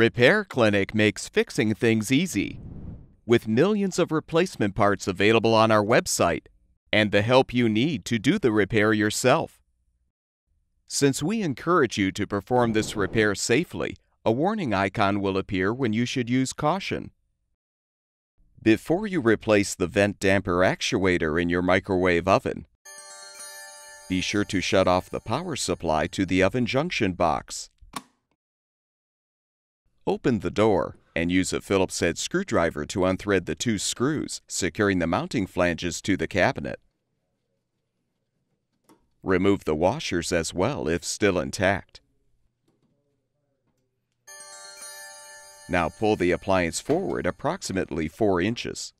Repair Clinic makes fixing things easy. With millions of replacement parts available on our website and the help you need to do the repair yourself. Since we encourage you to perform this repair safely, a warning icon will appear when you should use caution. Before you replace the vent damper actuator in your microwave oven, be sure to shut off the power supply to the oven junction box. Open the door and use a Phillips head screwdriver to unthread the two screws, securing the mounting flanges to the cabinet. Remove the washers as well if still intact. Now pull the appliance forward approximately 4 inches.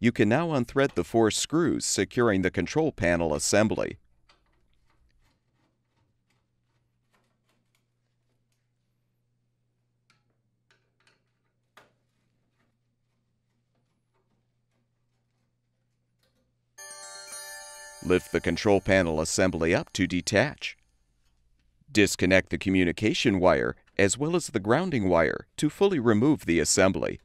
You can now unthread the four screws securing the control panel assembly. Lift the control panel assembly up to detach. Disconnect the communication wire as well as the grounding wire to fully remove the assembly.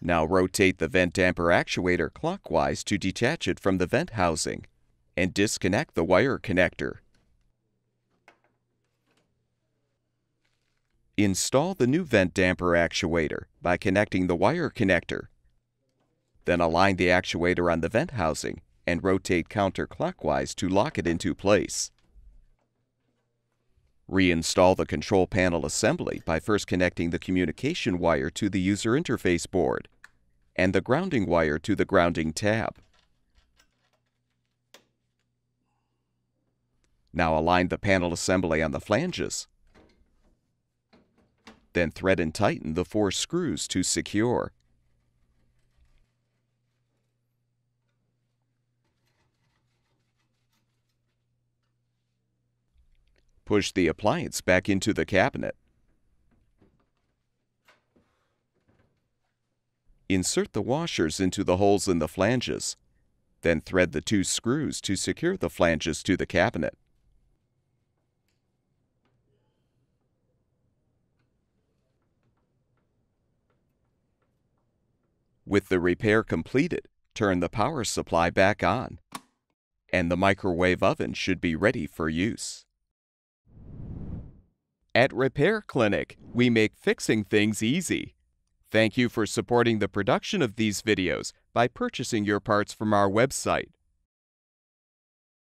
Now rotate the vent damper actuator clockwise to detach it from the vent housing and disconnect the wire connector. Install the new vent damper actuator by connecting the wire connector. Then align the actuator on the vent housing and rotate counterclockwise to lock it into place. Reinstall the control panel assembly by first connecting the communication wire to the user interface board and the grounding wire to the grounding tab. Now align the panel assembly on the flanges. Then thread and tighten the four screws to secure. Push the appliance back into the cabinet. Insert the washers into the holes in the flanges. Then thread the two screws to secure the flanges to the cabinet. With the repair completed, turn the power supply back on, and the microwave oven should be ready for use. At Repair Clinic, we make fixing things easy. Thank you for supporting the production of these videos by purchasing your parts from our website.